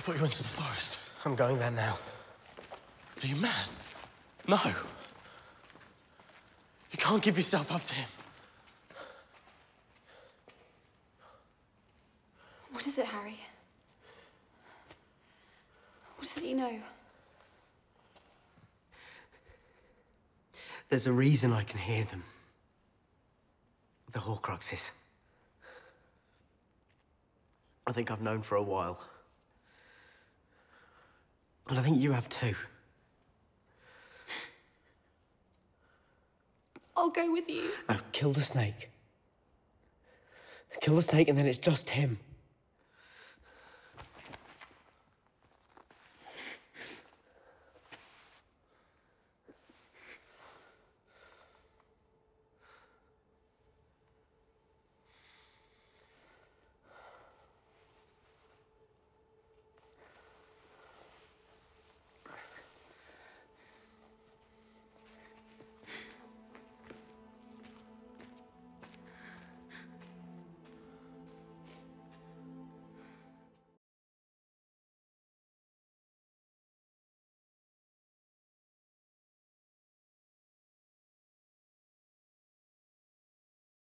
We thought you went to the forest. I'm going there now. Are you mad? No. You can't give yourself up to him. What is it, Harry? What does he know? There's a reason I can hear them. The Horcruxes. I think I've known for a while. And I think you have too. I'll go with you. Now, kill the snake. Kill the snake, and then it's just him.